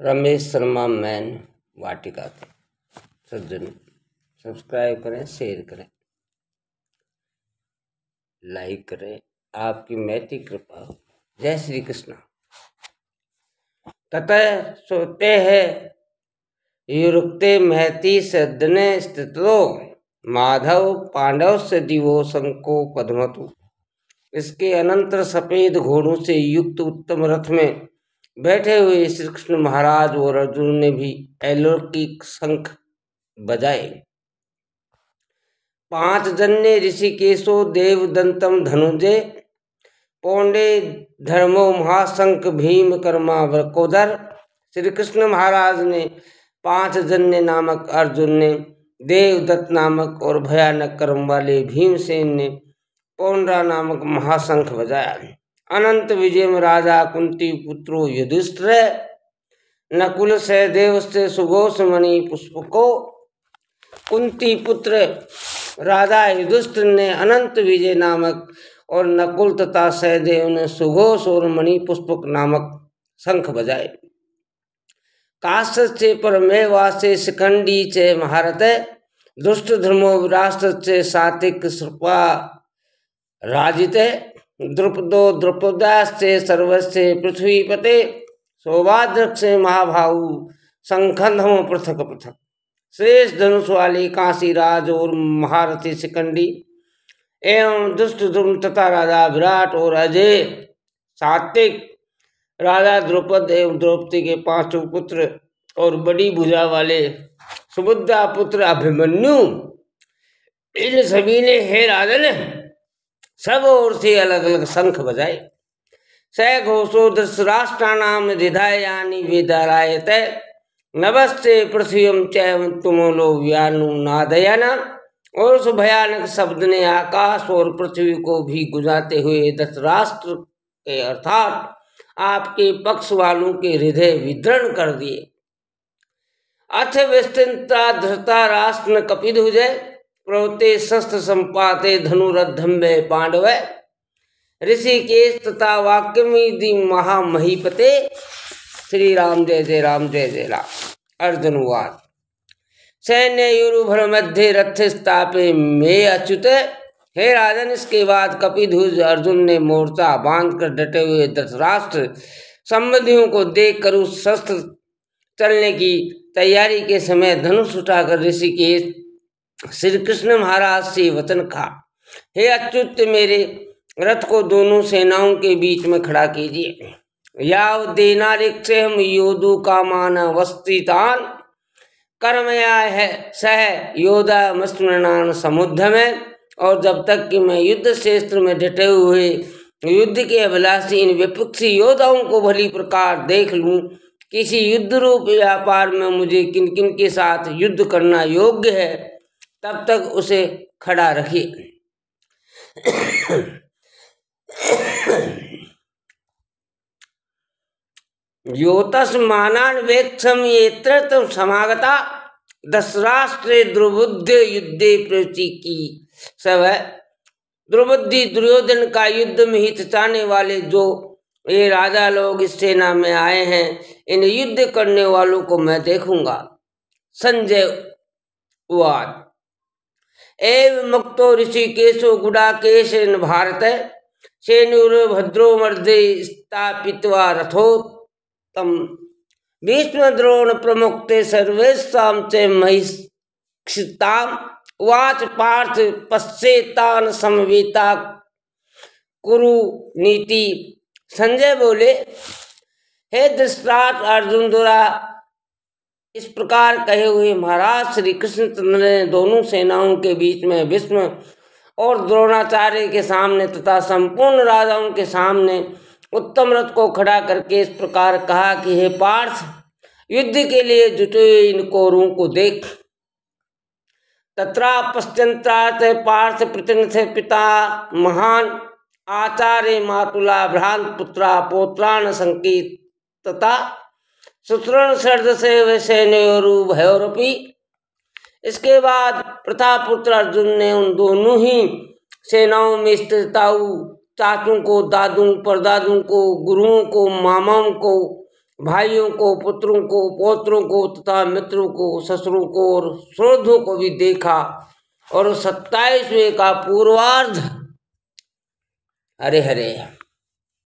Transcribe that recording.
Ramesh Sharma man वाटिका थे सज्जन, subscribe करें, share करें, लाइक करें। आपकी मैत्री कृपा। जय श्री कृष्ण। ततः सोते हैं युक्ते महती सदने स्थितो। माधव पांडव से दिवो संको पद्मतु। इसके अनंतर सफ़ेद घोड़ों से युक्त उत्तम रथ में बैठे हुए श्री कृष्ण महाराज और अर्जुन ने भी अलौकिक शंख बजाए। पाँच जन्य ऋषिकेशो देव दंतम धनुजय पौंडे धर्मो महाशंख भीम कर्मा वृकोदर श्री कृष्ण महाराज ने पाँच जन्य नामक अर्जुन ने, देवदत्त नामक और भयानक कर्म वाले भीमसेन ने पौंड्रा नामक महाशंख बजाया। अनंत विजय में राजा कुंती पुत्रो युधिष्ठिर। नकुल सहदेव से सुघोष मणि पुष्प को कुंती पुत्र राजा युधिष्ठिर ने अनंत विजय नामक और नकुल तथा सहदेव ने सुघोष और मणि पुष्पक नामक शंख बजाए। काश से परमेवासे शिखंडी चे महारत दुष्ट धर्मो विराष्ट्र से सातिक श्रुपा राजित। द्रुपदो द्रुपदास्ते सर्वस्व पृथ्वीपते सौभाद्रक्ष महाभाऊ संखंधम पृथक पृथक। श्रेष्ठ धनुष वाली काशी राज और महारथी सिकंडी एवं दुष्ट ध्रुम तथा राजा विराट और अजय, सात्विक राजा द्रुपद एवं द्रौपदी के पाँचों पुत्र और बड़ी भुजा वाले सुबुद्धा पुत्र अभिमन्यु। इन सभी ने हे राजन सब ओर से अलग अलग शंख बजाए। स घोषो धृतराष्ट्राणाम विधायानी विदारायत। नभस्ते पृथ्वी चैव तुमलो व्यानु नादयन। और उस भयानक शब्द ने आकाश और पृथ्वी को भी गुजाते हुए धृतराष्ट्र के अर्थात आपके पक्ष वालों के हृदय विदृढ़ कर दिए। अथ विस्तृता धृता राष्ट्र कपिधुजय। प्रवते शस्त्र संपाते धनुरधम्बे पांडव ऋषिकेश तथा वाक्यमिदि महामहीपते। श्री राम जय जय राम जय जय राम। अर्जुन वाद। सैन्य युरुभर मध्य रथ स्थापे मे अच्युत। हे राजन, इसके बाद कपिध्वज अर्जुन ने मोर्चा बाँध कर डटे हुए धृतराष्ट्र संबंधियों को देख कर उस शस्त्र चलने की तैयारी के समय धनुष उठाकर ऋषिकेश श्री कृष्ण महाराज से वचन कहा, हे अच्युत, मेरे रथ को दोनों सेनाओं के बीच में खड़ा कीजिए। याव देनारिक्ष हम योदु का मान वस्तितान कर्मया है, सह योदा मस्मरणान समुद्र में। और जब तक कि मैं युद्ध क्षेत्र में डटे हुए युद्ध के अभिलाषी इन विपक्षी योद्धाओं को भली प्रकार देख लूँ, किसी युद्ध रूप व्यापार में मुझे किन किन के साथ युद्ध करना योग्य है तब तक उसे खड़ा रखिए। योतस मानान वेक्षम ये समागता दसराष्ट्र द्रुबुद्ध युद्धे प्रवृत्ति की। सब है, द्रुबुद्धि दुर्योधन का युद्ध में हित चाहने वाले जो ये राजा लोग इस सेना में आए हैं इन युद्ध करने वालों को मैं देखूँगा। संजय वाद। एव मुक्तो ऋषिकेशो गुडाकेश भारत सेनुर भद्रो मर्दे स्थापित्वा रथोत्तम भीष्म द्रोण प्रमुक्ते सर्वेशा च महिषिताम वाच पार्थ पश्चेतान समवेता कुरु नीति। संजय बोले, हे दृष्टार्थ अर्जुन द्वारा इस प्रकार कहे हुए महाराज श्री कृष्ण ने दोनों सेनाओं के बीच में भीष्म और द्रोणाचार्य के सामने तथा संपूर्ण राजाओं के सामने उत्तम रथ को खड़ा करके इस प्रकार कहा कि, हे पार्थ, युद्ध के लिए जुटे इन कोरों को देख। तथा पश्चंत्रार्थ पार्थ प्रत्यंथ पिता, महान आचार्य मातुला भ्रांत पुत्रा पोत्राण संकेत तथा सुतरण सर्द से वैसैन्योरु भयोरपी इसके बाद प्रतापुत्र अर्जुन ने उन दोनों ही सेनाओं में स्थिरताऊ चाचों को, दादू, परदादू को, गुरुओं को, मामाओं को, भाइयों को, पुत्रों को, पौत्रों को तथा मित्रों को, ससुरों को और श्रोधों को भी देखा और सत्ताईसवें का पूर्वार्ध। हरे हरे।